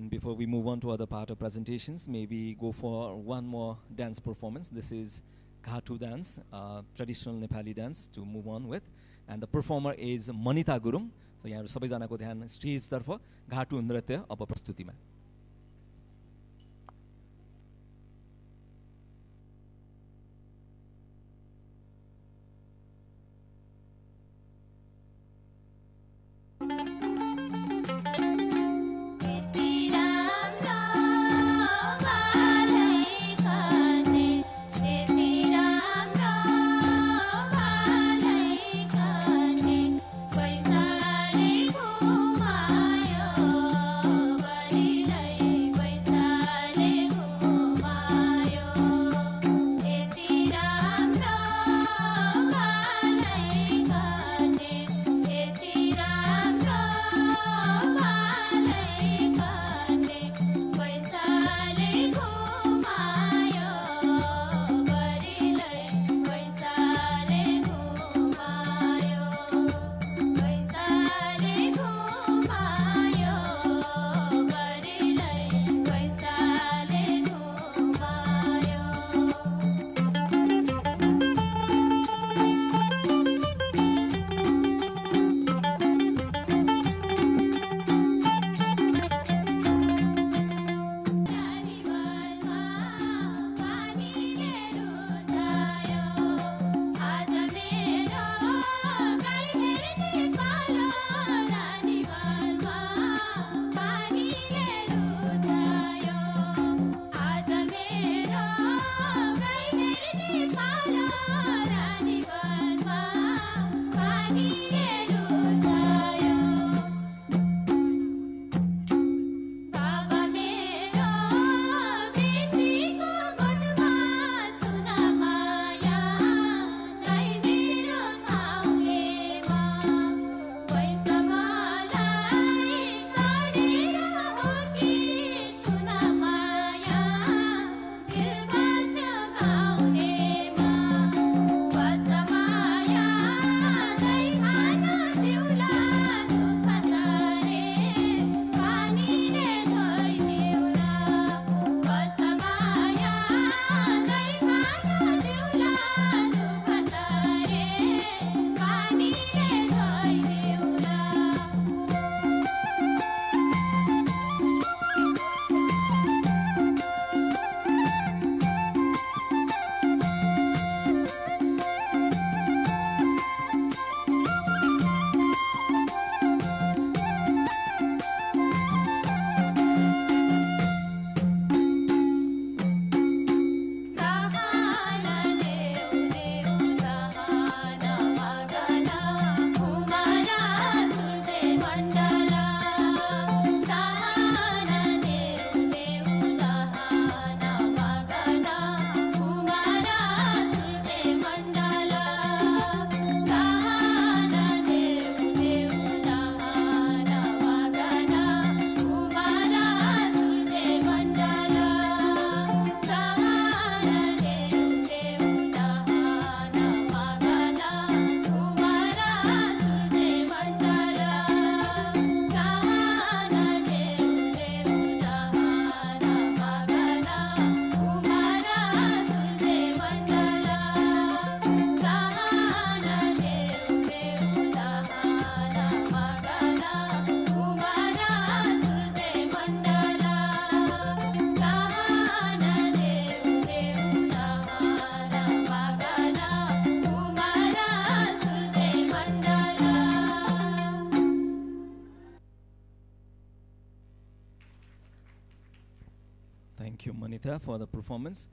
And before we move on to other part of presentations, maybe go for one more dance performance. This is Ghatu dance, uh, traditional Nepali dance to move on with. And the performer is Manita Gurung. So यहाँहरू सबैजनाको ध्यान स्टेजतर्फ घाटु नृत्य अब प्रस्तुतिमा Thank you, Manita, for the performance.